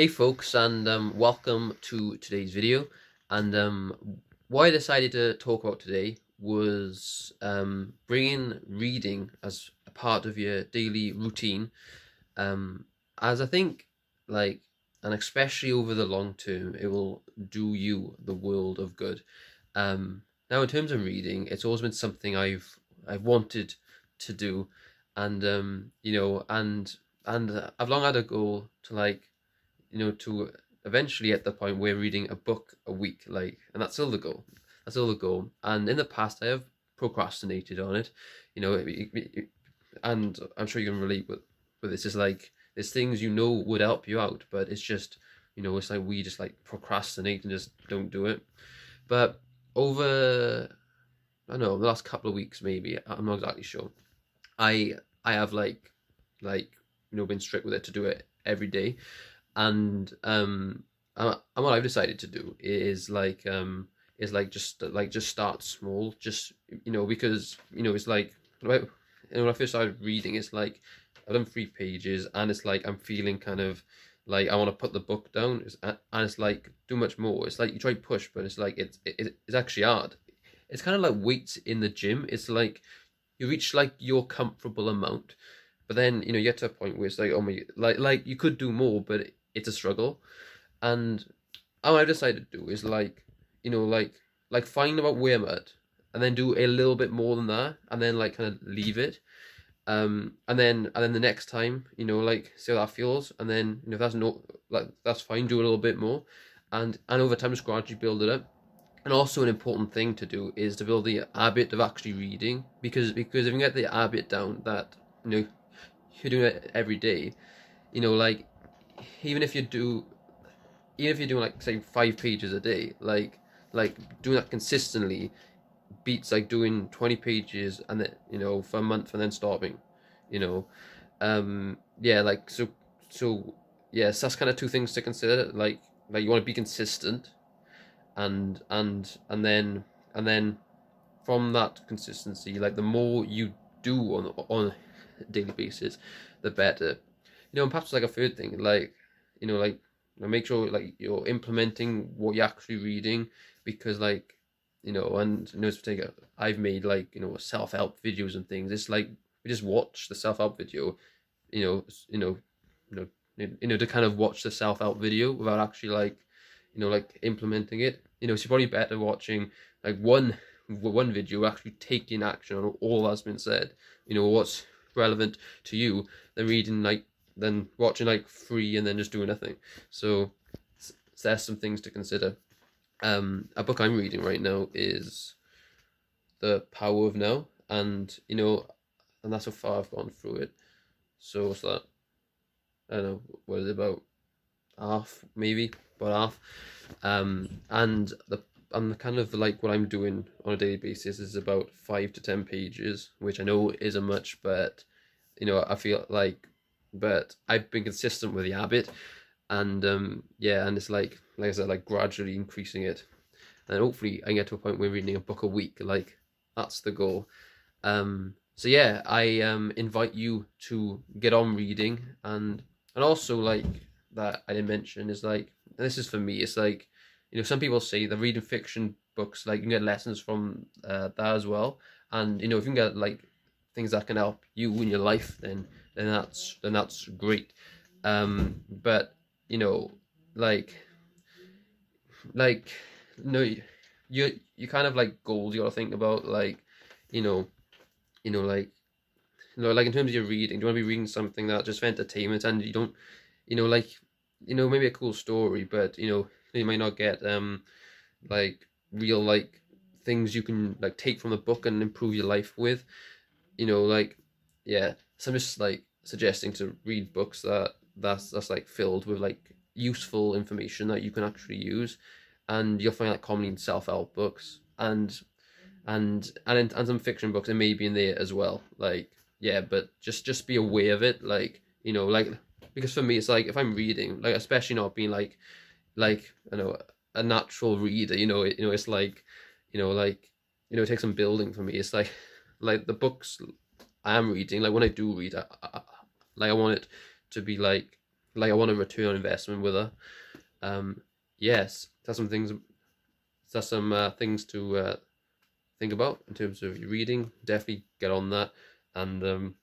Hey folks and um, welcome to today's video. And um, what I decided to talk about today was um, bringing reading as a part of your daily routine. Um, as I think like and especially over the long term it will do you the world of good. Um, now in terms of reading it's always been something I've I've wanted to do. And um, you know and and I've long had a goal to like you know, to eventually at the point where reading a book a week, like, and that's still the goal. That's still the goal. And in the past, I have procrastinated on it, you know, and I'm sure you can relate with with this. It's like there's things you know would help you out, but it's just, you know, it's like we just like procrastinate and just don't do it. But over, I don't know, the last couple of weeks maybe, I'm not exactly sure. I I have like like you know been strict with it to do it every day and um and what I've decided to do is like um is like just like just start small just you know because you know it's like when I first started reading it's like I've done three pages and it's like I'm feeling kind of like I want to put the book down. And it's like do much more. It's like you try push but it's like it's it, it's actually hard. It's kind of like weights in the gym. It's like you reach like your comfortable amount but then you know you get to a point where it's like oh my like like you could do more but it's a struggle. And how I've decided to do is like, you know, like like find about where I'm at and then do a little bit more than that and then like kind of leave it. Um and then and then the next time, you know, like see how that feels and then you know if that's no like that's fine, do a little bit more. And and over time just gradually build it up. And also an important thing to do is to build the habit of actually reading because because if you get the habit down that you know you're doing it every day, you know, like even if you do even if you're doing like say five pages a day like like doing that consistently beats like doing 20 pages and then you know for a month and then stopping you know? Um yeah like so so yes that's kind of two things to consider like like you want to be consistent and and and then and then from that consistency like the more you do on on a daily basis the better you know, perhaps like a third thing, like, you know, like, make sure like you're implementing what you're actually reading because like, you know, and know, particular, I've made like, you know, self-help videos and things. It's like, we just watch the self-help video, you know, you know, you know, you know, to kind of watch the self-help video without actually like, you know, like implementing it. You know, it's probably better watching like one one video actually taking action on all that's been said. You know, what's relevant to you than reading like than watching like free and then just doing nothing. So, so there's some things to consider. Um, a book I'm reading right now is The Power of Now, and you know, and that's how far I've gone through it. So what's that? I don't know. What is it about? Half, maybe, about half. Um, and the I'm kind of like what I'm doing on a daily basis is about five to ten pages, which I know isn't much, but you know I feel like but I've been consistent with the habit, and um, yeah, and it's like like I said, like gradually increasing it, and hopefully I get to a point where reading a book a week. Like that's the goal. Um, so yeah, I um invite you to get on reading, and and also like that I didn't mention is like this is for me. It's like you know some people say the reading fiction books like you can get lessons from uh, that as well, and you know if you can get like things that can help you in your life, then then that's then that's great. Um, but you know, like, like, no, you you kind of like goals you gotta think about, like, you know, you know, like, you know, like in terms of your reading, do you want to be reading something that just for entertainment and you don't, you know, like, you know, maybe a cool story, but you know, you might not get um, like real like things you can like take from the book and improve your life with you know, like, yeah. So I'm just like suggesting to read books that that's that's like filled with like useful information that you can actually use, and you'll find that commonly in self help books and and and and some fiction books and maybe in there as well. Like, yeah, but just just be aware of it. Like, you know, like because for me it's like if I'm reading, like especially not being like like you know a natural reader, you know, you know it's like you know like you know it takes some building for me. It's like like the books I am reading, like when I do read, I, like I want it to be like like I want a return on investment with her. Um, yes, that's some things. That's some uh, things to uh, think about in terms of reading. Definitely get on that, and um,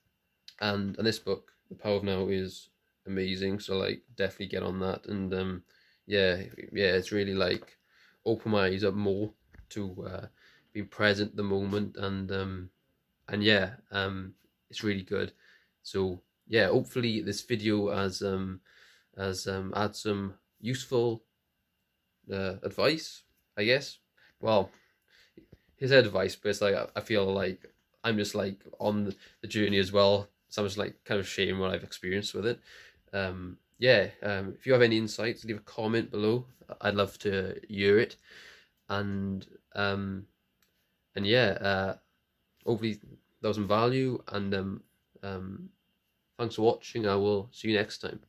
and and this book, The Power of Now, is amazing. So like, definitely get on that, and um, yeah, yeah, it's really like open my eyes up more to uh, being present the moment, and um, and yeah, um, it's really good. So yeah, hopefully this video has um has um had some useful uh, advice, I guess. Well, his advice, but it's like I feel like I'm just like on the journey as well. So I'm just like kind of sharing what I've experienced with it. Um, yeah, um, if you have any insights, leave a comment below. I'd love to hear it. And um, and yeah, uh, hopefully there was some value. And um, um, thanks for watching. I will see you next time.